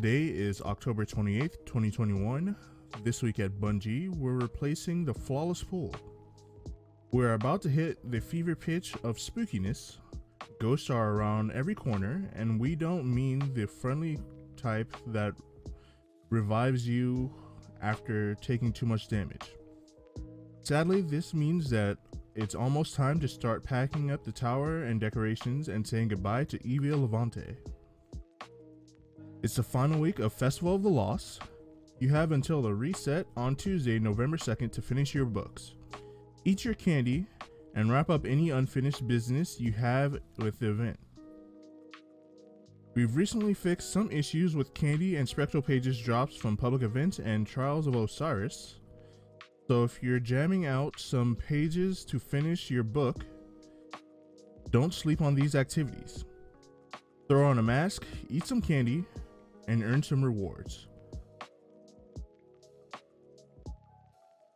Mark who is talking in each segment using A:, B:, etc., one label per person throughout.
A: Today is October 28th, 2021. This week at Bungie, we're replacing the Flawless Pool. We're about to hit the fever pitch of spookiness. Ghosts are around every corner, and we don't mean the friendly type that revives you after taking too much damage. Sadly, this means that it's almost time to start packing up the tower and decorations and saying goodbye to Eva Levante. It's the final week of Festival of the Lost. You have until the reset on Tuesday, November 2nd to finish your books. Eat your candy and wrap up any unfinished business you have with the event. We've recently fixed some issues with candy and spectral pages drops from public events and Trials of Osiris. So if you're jamming out some pages to finish your book, don't sleep on these activities. Throw on a mask, eat some candy, and earn some rewards.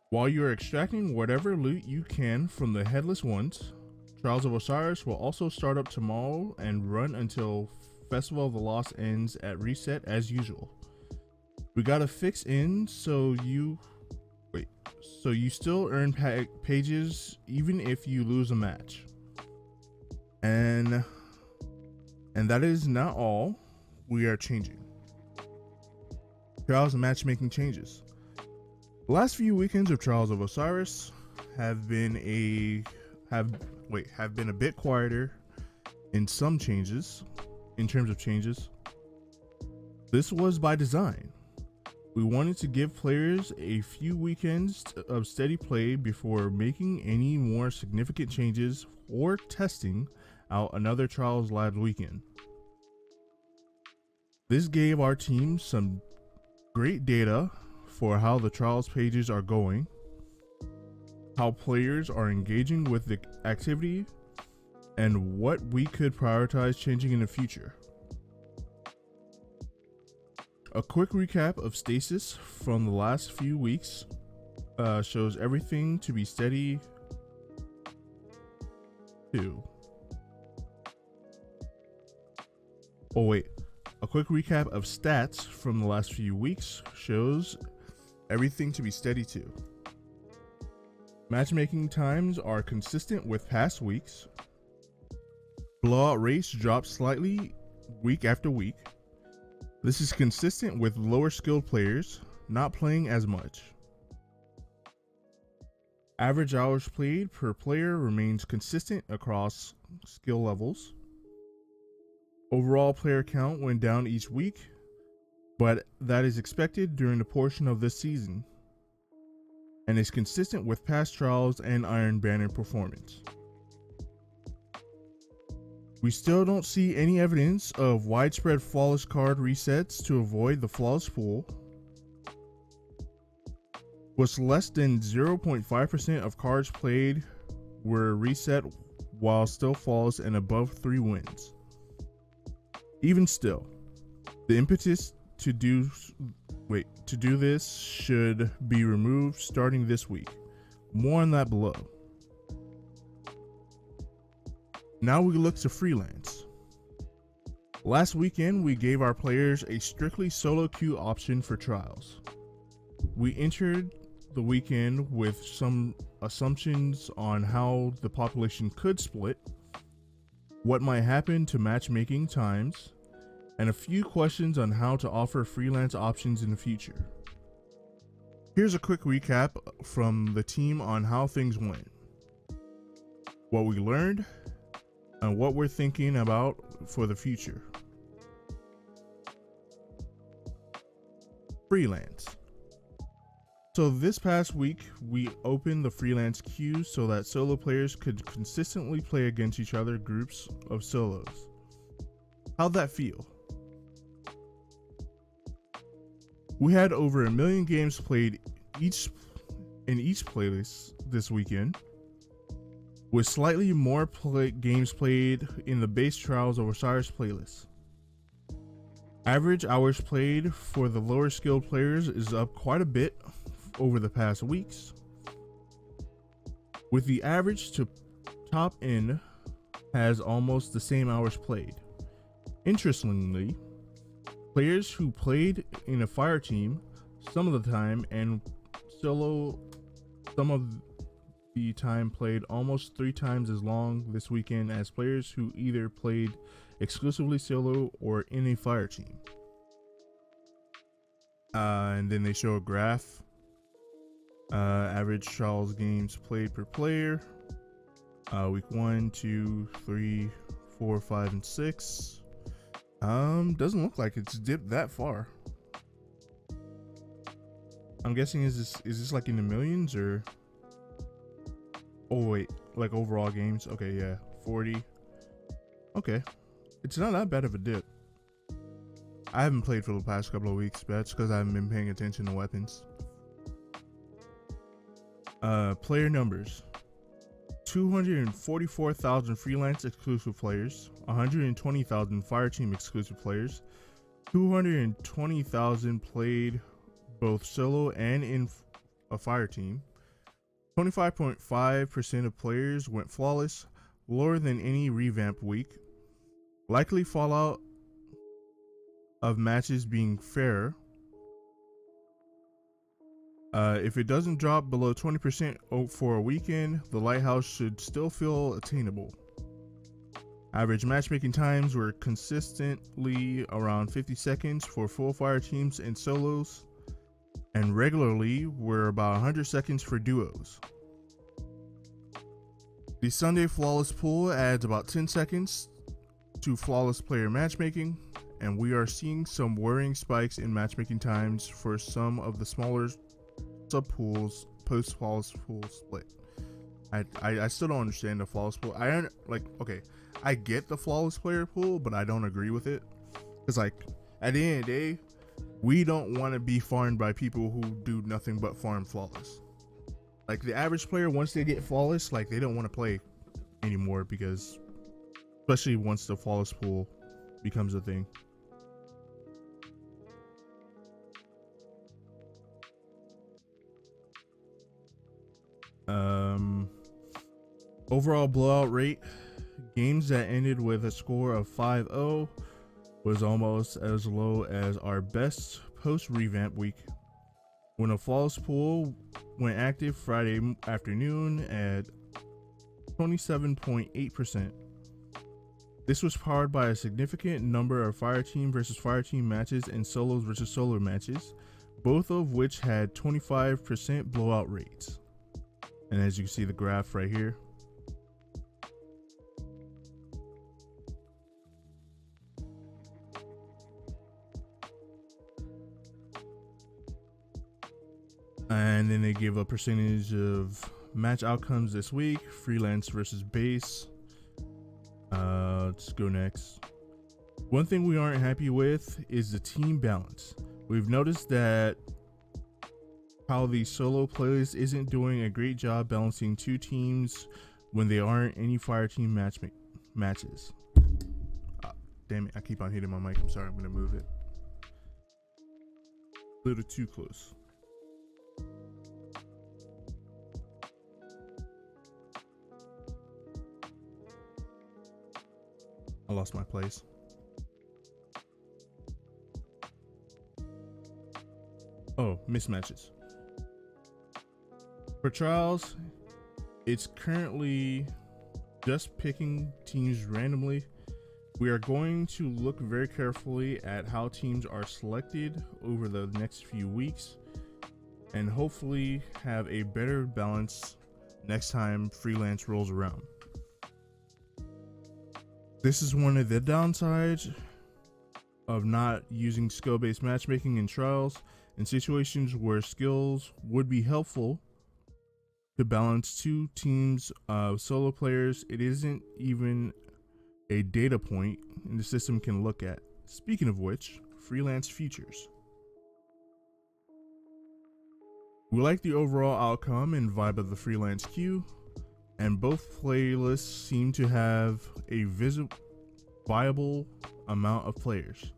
A: While you're extracting whatever loot you can from the Headless Ones, Trials of Osiris will also start up tomorrow and run until Festival of the Lost ends at reset as usual. We got a fix in so you wait, so you still earn pa pages even if you lose a match. And and that is not all we are changing. Trials and matchmaking changes. The last few weekends of Trials of Osiris have been a have wait have been a bit quieter in some changes in terms of changes. This was by design. We wanted to give players a few weekends of steady play before making any more significant changes or testing out another Trials Labs weekend. This gave our team some great data for how the trials pages are going, how players are engaging with the activity, and what we could prioritize changing in the future. A quick recap of stasis from the last few weeks uh, shows everything to be steady too. Oh wait, a quick recap of stats from the last few weeks shows everything to be steady too. Matchmaking times are consistent with past weeks. Blowout rates drop slightly week after week. This is consistent with lower skilled players not playing as much. Average hours played per player remains consistent across skill levels. Overall player count went down each week, but that is expected during the portion of this season and is consistent with past trials and Iron Banner performance. We still don't see any evidence of widespread flawless card resets to avoid the flawless pool. Was less than 0.5% of cards played were reset while still flawless and above 3 wins. Even still, the impetus to do wait, to do this should be removed starting this week. More on that below. Now we look to freelance. Last weekend, we gave our players a strictly solo queue option for trials. We entered the weekend with some assumptions on how the population could split, what might happen to matchmaking times, and a few questions on how to offer freelance options in the future. Here's a quick recap from the team on how things went, what we learned, and what we're thinking about for the future. Freelance. So this past week, we opened the freelance queue so that solo players could consistently play against each other groups of solos. How'd that feel? We had over a million games played each in each playlist this weekend, with slightly more play games played in the base Trials of Osiris playlist. Average hours played for the lower skilled players is up quite a bit over the past weeks, with the average to top end has almost the same hours played. Interestingly, Players who played in a fire team some of the time and solo some of the time played almost three times as long this weekend as players who either played exclusively solo or in a fire team. Uh, and then they show a graph. Uh, average Trials games played per player. Uh, week one, two, three, four, five, and six. Um, doesn't look like it's dipped that far. I'm guessing is this is this like in the millions or? Oh wait, like overall games. Okay, yeah, 40. Okay, it's not that bad of a dip. I haven't played for the past couple of weeks, but that's because I haven't been paying attention to weapons. Uh, player numbers 244,000 freelance exclusive players, 120,000 fireteam exclusive players, 220,000 played both solo and in a fire team. 25.5% of players went flawless, lower than any revamp week. Likely fallout of matches being fair. Uh, if it doesn't drop below 20% for a weekend, the lighthouse should still feel attainable. Average matchmaking times were consistently around 50 seconds for full fire teams and solos, and regularly were about 100 seconds for duos. The Sunday Flawless Pool adds about 10 seconds to flawless player matchmaking, and we are seeing some worrying spikes in matchmaking times for some of the smaller sub pools post flawless pool split. I, I, I still don't understand the flawless pool. I don't like okay, I get the flawless player pool, but I don't agree with it. Cause like at the end of the day, we don't want to be farmed by people who do nothing but farm flawless. Like the average player, once they get flawless, like they don't want to play anymore because, especially once the flawless pool becomes a thing. Um, overall blowout rate games that ended with a score of 5-0 was almost as low as our best post revamp week. When a false pool went active Friday afternoon at 27.8%. This was powered by a significant number of fire team versus fire team matches and solos versus solo matches, both of which had 25% blowout rates. And as you can see the graph right here. And then they give a percentage of match outcomes this week freelance versus base. Uh, let's go next. One thing we aren't happy with is the team balance. We've noticed that how the solo playlist isn't doing a great job balancing two teams when they aren't any fire team match matches. Oh, damn it, I keep on hitting my mic. I'm sorry, I'm gonna move it. A little too close. I lost my place. Oh, mismatches. For trials, it's currently just picking teams randomly. We are going to look very carefully at how teams are selected over the next few weeks and hopefully have a better balance next time freelance rolls around. This is one of the downsides of not using skill based matchmaking in trials in situations where skills would be helpful to balance two teams of solo players. It isn't even a data point the system can look at. Speaking of which, freelance features. We like the overall outcome and vibe of the freelance queue, and both playlists seem to have a visible, viable amount of players.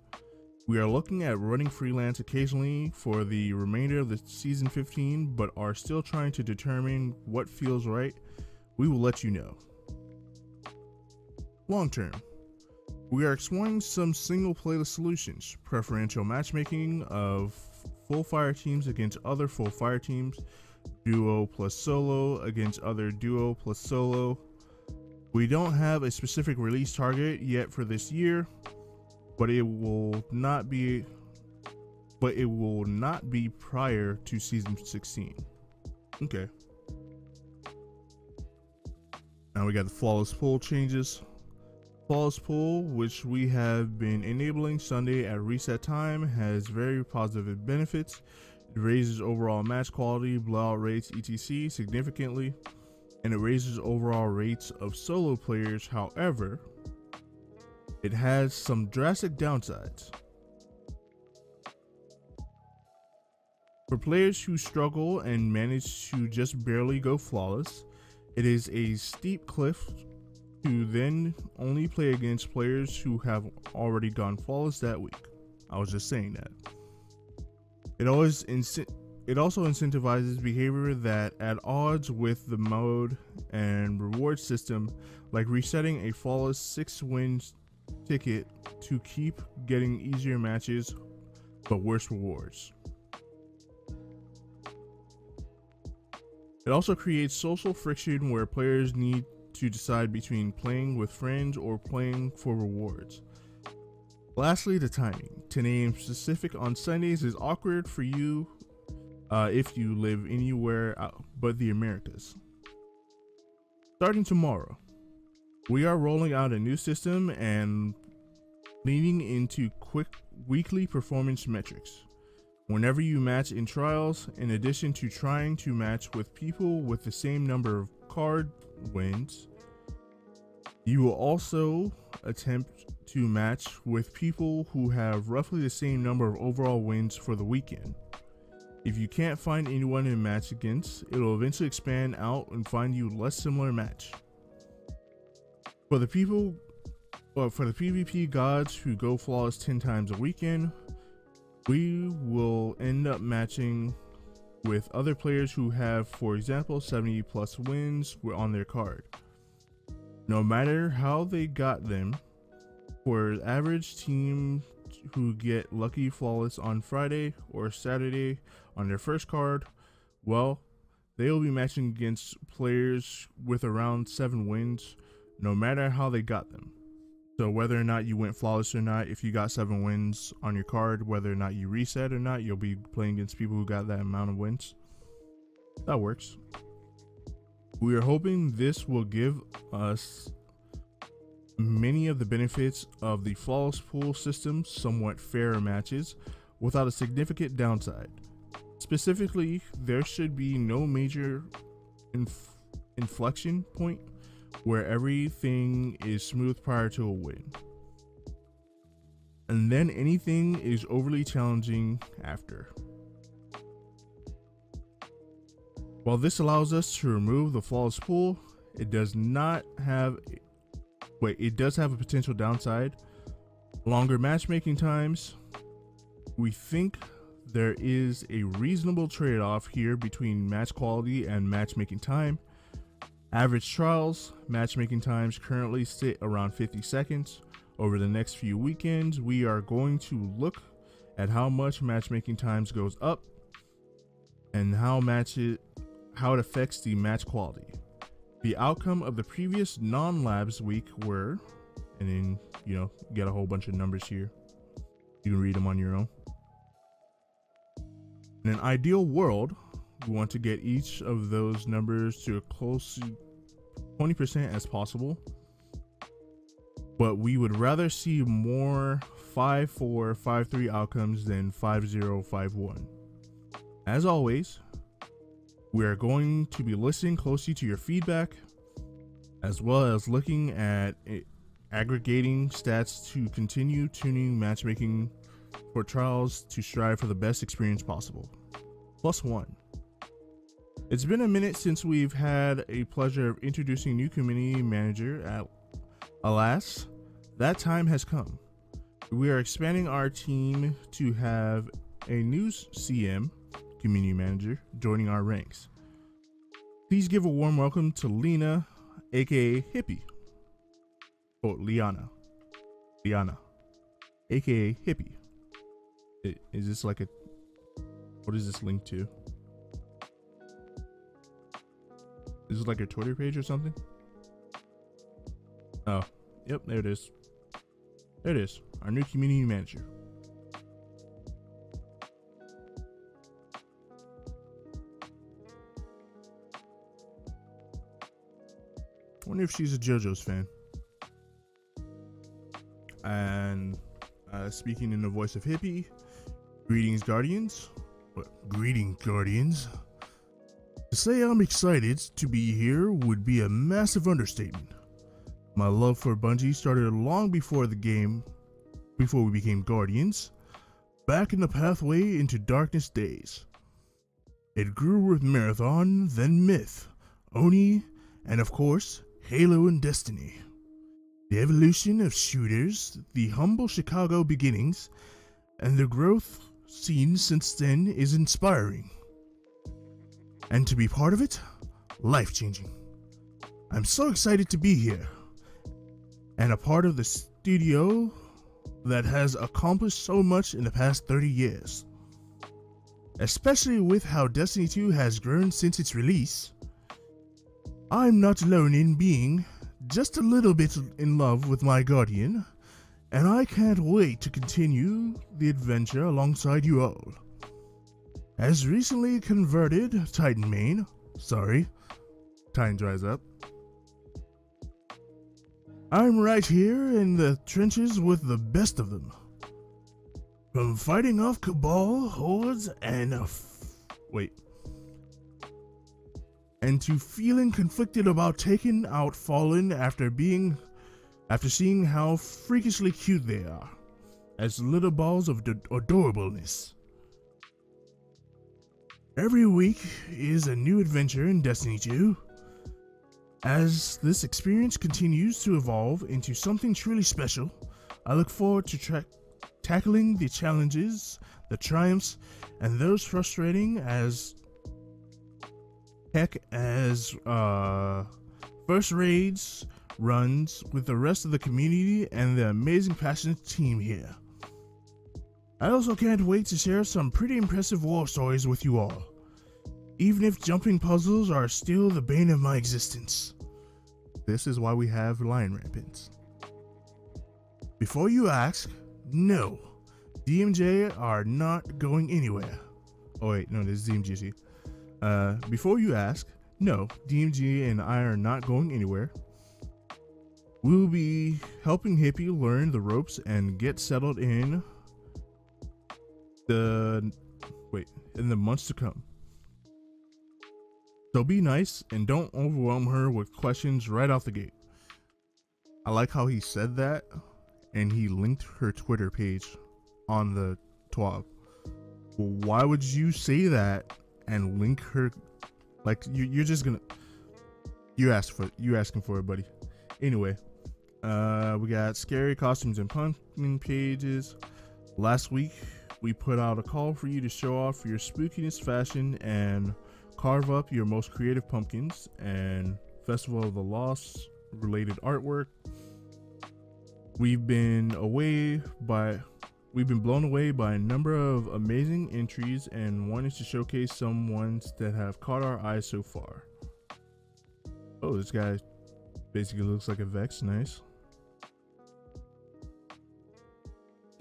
A: We are looking at running freelance occasionally for the remainder of the season 15, but are still trying to determine what feels right. We will let you know. Long term, We are exploring some single playlist solutions, preferential matchmaking of full fire teams against other full fire teams, duo plus solo against other duo plus solo. We don't have a specific release target yet for this year, but it will not be but it will not be prior to season 16. Okay. Now we got the flawless pull changes. Flawless pull, which we have been enabling Sunday at reset time, has very positive benefits. It raises overall match quality, blowout rates, etc. significantly, and it raises overall rates of solo players. However, it has some drastic downsides. For players who struggle and manage to just barely go flawless, it is a steep cliff to then only play against players who have already gone flawless that week. I was just saying that. It always it also incentivizes behavior that at odds with the mode and reward system, like resetting a flawless six wins ticket to keep getting easier matches but worse rewards. It also creates social friction where players need to decide between playing with friends or playing for rewards. Lastly, the timing. 10 a.m. specific on Sundays is awkward for you uh, if you live anywhere but the Americas. Starting tomorrow, we are rolling out a new system and leaning into quick weekly performance metrics. Whenever you match in trials, in addition to trying to match with people with the same number of card wins, you will also attempt to match with people who have roughly the same number of overall wins for the weekend. If you can't find anyone to match against, it'll eventually expand out and find you less similar match. For the people, well, for the PvP gods who go flawless 10 times a weekend, we will end up matching with other players who have, for example, 70 plus wins on their card. No matter how they got them, for average team who get lucky flawless on Friday or Saturday on their first card, well, they will be matching against players with around 7 wins, no matter how they got them. So whether or not you went flawless or not, if you got seven wins on your card, whether or not you reset or not, you'll be playing against people who got that amount of wins. That works. We are hoping this will give us many of the benefits of the flawless pool system, somewhat fairer matches, without a significant downside. Specifically, there should be no major inf- inflection point where everything is smooth prior to a win. And then anything is overly challenging after. While this allows us to remove the flawless pool, it does not have wait, it does have a potential downside. Longer matchmaking times. We think there is a reasonable trade-off here between match quality and matchmaking time Average trials matchmaking times currently sit around 50 seconds. Over the next few weekends, we are going to look at how much matchmaking times goes up and how match it, how it affects the match quality. The outcome of the previous non-labs week were, and then you know, get a whole bunch of numbers here. You can read them on your own. In an ideal world, we want to get each of those numbers to a close 20% as possible. But we would rather see more 5 4, 5 3 outcomes than 5 0, 5 1. As always, we are going to be listening closely to your feedback as well as looking at aggregating stats to continue tuning matchmaking for trials to strive for the best experience possible. Plus one. It's been a minute since we've had a pleasure of introducing new community manager at alas, that time has come. We are expanding our team to have a new CM, community manager, joining our ranks. Please give a warm welcome to Lena, aka Hippie. Oh, Liana. Liana, aka Hippie. Is this like a what is this linked to? Is this like a Twitter page or something? Oh, yep, there it is. There it is. Our new community manager. Wonder if she's a JoJo's fan. And uh, speaking in the voice of Hippie, greetings, Guardians. What? Greetings, Guardians. To say I'm excited to be here would be a massive understatement. My love for Bungie started long before the game, before we became Guardians, back in the pathway into Darkness days. It grew with Marathon, then Myth, Oni, and of course, Halo and Destiny. The evolution of shooters, the humble Chicago beginnings, and the growth seen since then is inspiring. And to be part of it, life changing. I'm so excited to be here and a part of the studio that has accomplished so much in the past 30 years. Especially with how Destiny 2 has grown since its release. I'm not alone in being just a little bit in love with my guardian, and I can't wait to continue the adventure alongside you all. As recently converted Titan main, sorry, Titan dries up. I'm right here in the trenches with the best of them. From fighting off Cabal, hordes, and wait, and to feeling conflicted about taking out Fallen after being, after seeing how freakishly cute they are, as little balls of adorableness. Every week is a new adventure in Destiny 2. As this experience continues to evolve into something truly special, I look forward to tackling the challenges, the triumphs, and those frustrating as heck as uh, first raids runs with the rest of the community and the amazing passionate team here. I also can't wait to share some pretty impressive war stories with you all, even if jumping puzzles are still the bane of my existence. This is why we have lion rampants. Before you ask, no, DMJ are not going anywhere. Oh wait, no, this is DMGC. Uh, before you ask, no, DMG and I are not going anywhere. We will be helping Hippie learn the ropes and get settled in the wait in the months to come. So be nice and don't overwhelm her with questions right off the gate. I like how he said that and he linked her Twitter page on the TWAB. Well, why would you say that and link her? Like you, you're just gonna you asked for you asking for it, buddy. Anyway, uh, we got scary costumes and pumpkin pages. Last week we put out a call for you to show off your spookiness fashion and carve up your most creative pumpkins and Festival of the Lost related artwork. We've been away by we've been blown away by a number of amazing entries and wanted to showcase some ones that have caught our eyes so far. Oh, this guy basically looks like a Vex, nice.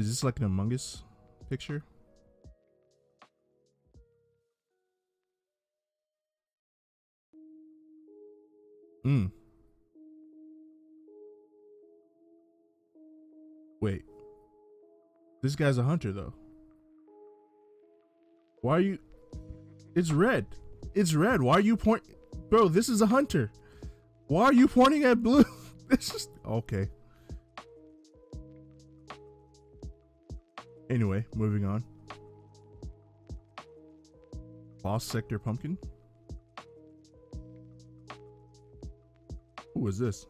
A: Is this like an Among Us picture? Hmm. Wait. This guy's a hunter though. Why are you It's red. It's red. Why are you point Bro, this is a hunter. Why are you pointing at blue? this is okay. Anyway, moving on. Lost Sector Pumpkin. Who is this?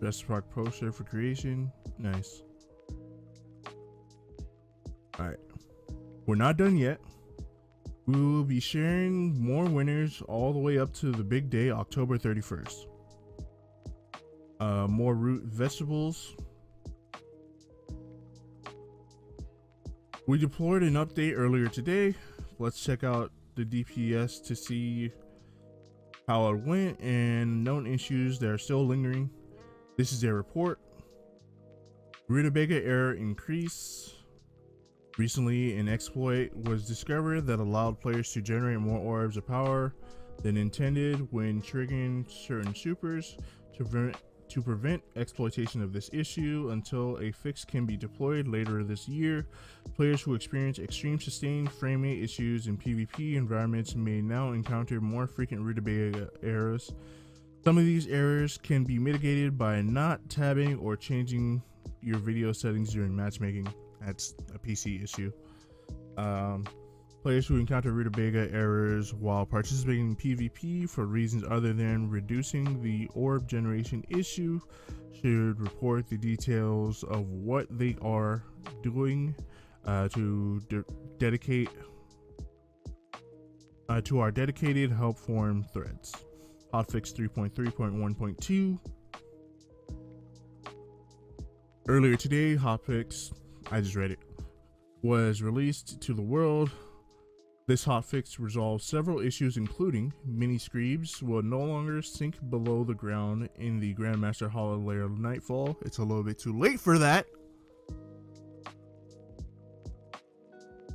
A: Best Rock poster for creation. Nice. Alright. We're not done yet. We will be sharing more winners all the way up to the big day, October 31st. Uh, more root vegetables. We deployed an update earlier today. Let's check out the DPS to see how it went and known issues that are still lingering. This is their report. Rutabaga error increase. Recently, an exploit was discovered that allowed players to generate more orbs of power than intended when triggering certain supers to prevent to prevent exploitation of this issue until a fix can be deployed later this year. Players who experience extreme sustained frame rate issues in PvP environments may now encounter more frequent rutabaga errors. Some of these errors can be mitigated by not tabbing or changing your video settings during matchmaking. That's a PC issue. Um, Players who encounter rutabaga errors while participating in PvP for reasons other than reducing the orb generation issue should report the details of what they are doing uh, to de dedicate uh, to our dedicated help forum threads. Hotfix 3.3.1.2. Earlier today, hotfix, I just read it, was released to the world this hotfix resolves several issues including mini screebs will no longer sink below the ground in the Grandmaster Hollowed Lair Nightfall. It's a little bit too late for that.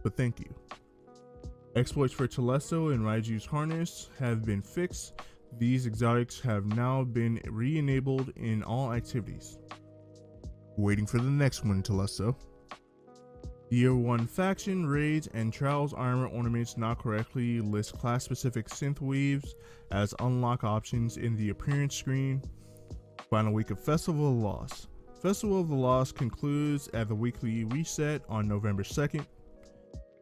A: But thank you. Exploits for Telesto and Raiju's harness have been fixed. These exotics have now been re-enabled in all activities. Waiting for the next one, Telesto. Year 1 faction, raids, and trials armor ornaments not correctly list class specific synth weaves as unlock options in the appearance screen. Final week of Festival of Lost. Festival of the Lost concludes at the weekly reset on November 2nd,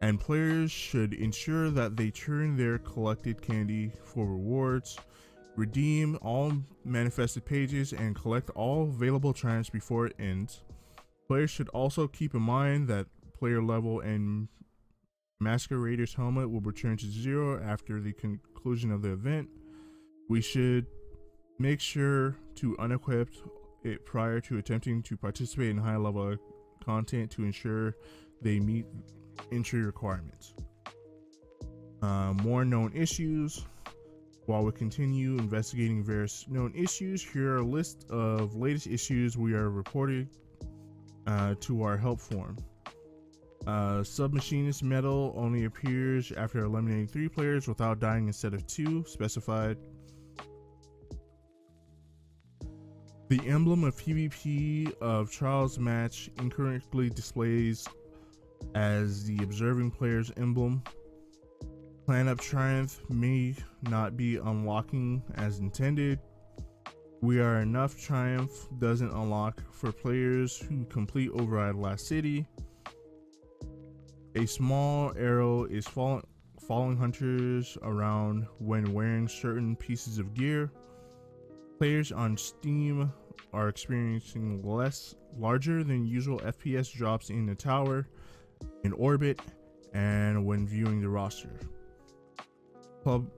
A: and players should ensure that they turn their collected candy for rewards, redeem all manifested pages, and collect all available triumphs before it ends. Players should also keep in mind that player level and Masquerader's helmet will return to zero after the conclusion of the event. We should make sure to unequip it prior to attempting to participate in high level content to ensure they meet entry requirements. Uh, more known issues. While we continue investigating various known issues, here are a list of latest issues we are reporting uh, to our help form. Uh, Submachinist medal only appears after eliminating three players without dying instead of two specified. The emblem of PvP of Trials match incorrectly displays as the observing player's emblem. Plan Up Triumph may not be unlocking as intended. We Are Enough Triumph doesn't unlock for players who complete Override Last City. A small arrow is follow following hunters around when wearing certain pieces of gear. Players on Steam are experiencing less larger than usual FPS drops in the tower, in orbit, and when viewing the roster. Club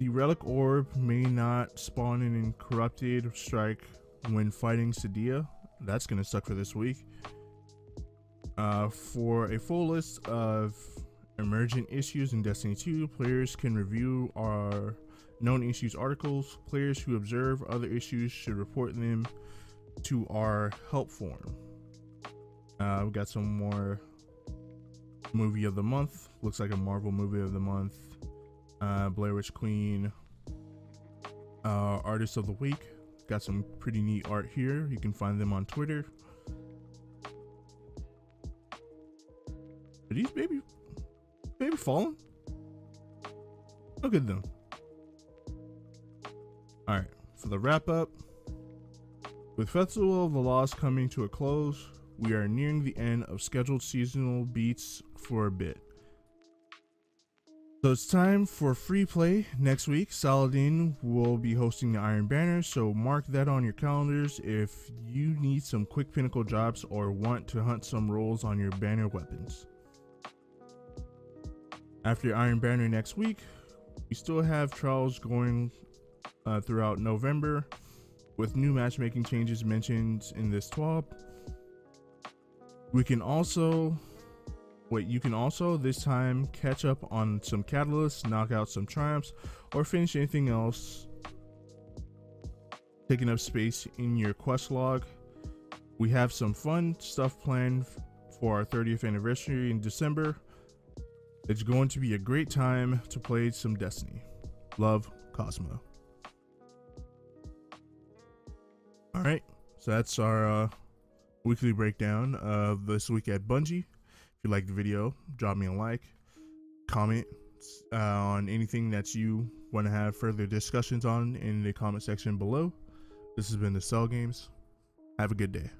A: the relic orb may not spawn in corrupted strike when fighting Sedia. That's gonna suck for this week. Uh, for a full list of emergent issues in Destiny 2, players can review our known issues articles. Players who observe other issues should report them to our help form. Uh, we got some more movie of the month. Looks like a Marvel movie of the month. Uh, Blair Witch Queen. Uh, artist of the week. Got some pretty neat art here. You can find them on Twitter. Are these baby baby falling? Look at them. Alright, for the wrap up. With Festival of the Lost coming to a close, we are nearing the end of scheduled seasonal beats for a bit. So it's time for free play next week. Saladin will be hosting the Iron Banner, so mark that on your calendars if you need some quick pinnacle jobs or want to hunt some rolls on your banner weapons. After Iron Banner next week, we still have trials going uh, throughout November with new matchmaking changes mentioned in this TWAB. We can also Wait, you can also this time catch up on some catalysts, knock out some triumphs, or finish anything else taking up space in your quest log. We have some fun stuff planned for our 30th anniversary in December. It's going to be a great time to play some Destiny. Love, Cozmo. All right, so that's our uh, weekly breakdown of this week at Bungie. If you like the video, drop me a like, comment uh, on anything that you want to have further discussions on in the comment section below. This has been the Cel Games. Have a good day.